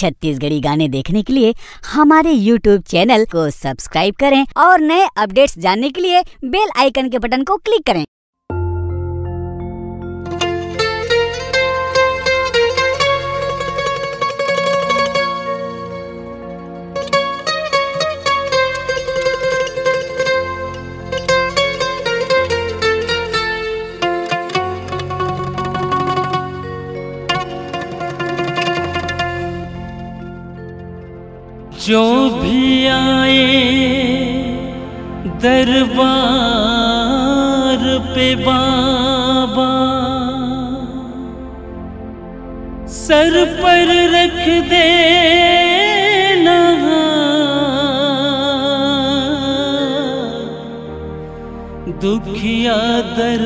छत्तीसगढ़ी गाने देखने के लिए हमारे YouTube चैनल को सब्सक्राइब करें और नए अपडेट्स जानने के लिए बेल आइकन के बटन को क्लिक करें। जो भी आए दरबार पे बाबा, सर पर रख दे दुखिया दर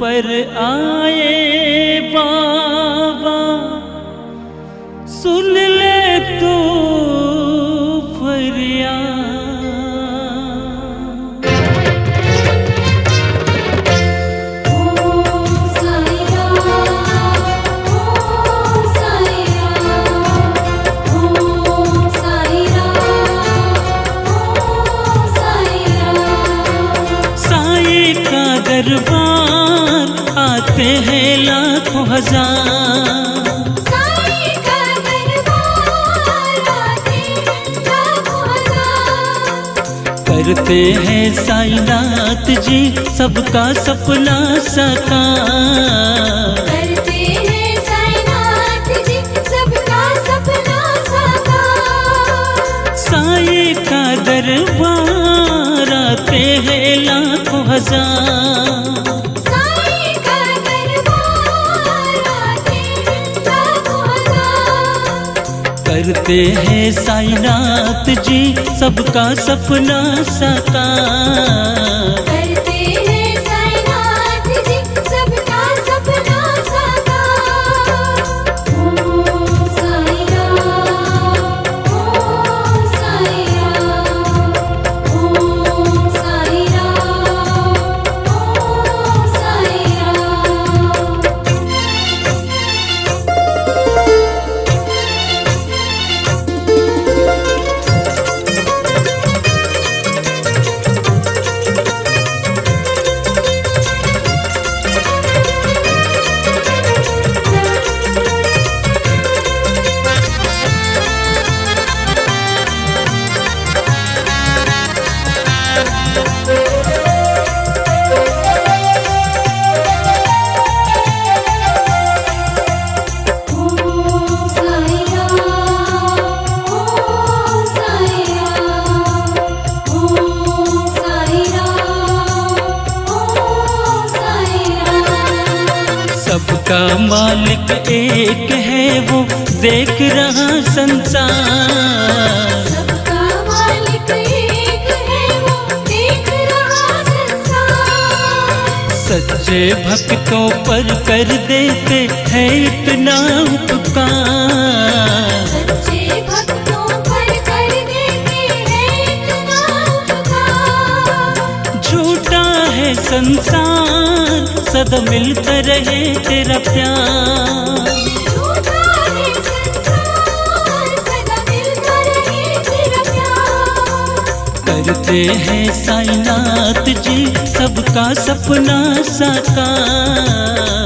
पर आए बाबा, सुन ले आते हैं लाखों हज़ार। करते हैं साईनाथ जी सबका सपना साकार। करते हैं साईनाथ जी सबका सपना साकार। साई का दरबार आते हैं लाखों हज़ार। करते हैं साईनाथ जी सबका सपना साकार। सबका मालिक एक है वो देख रहा संसार। सबका मालिक एक सच्चे भक्तों पर कर देते हैं इतना उपकार। सच्चे भक्तों पर कर देते हैं इतना उपकार। झूठा है संसार सदा मिलता रहे तेरा प्यार। करते हैं साईनाथ जी सबका सपना साकार।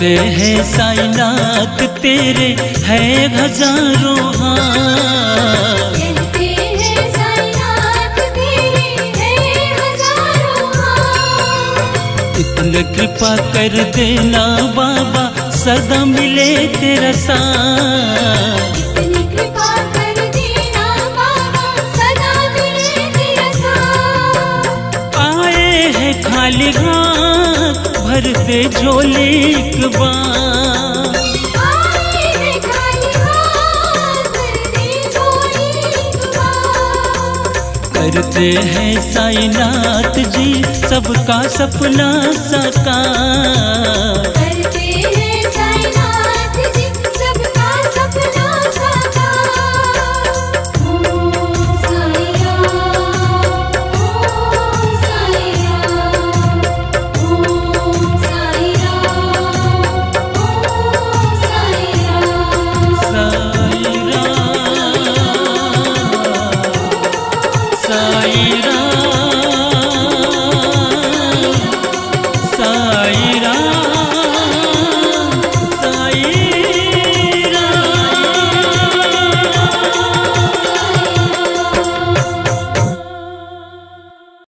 करते हैं साइनात तेरे है हज़ारों हाथ। साईनाथ तेरे हैं हज़ारों हाथ। इतने कृपा कर देना बाबा सदा मिले तेरा साथ। इतनी कृपा कर देना बाबा सदा मिले तेरा साथ। आए हैं खाली हाथ भर से झोली करते हैं साईनाथ जी सबका सपना साकार।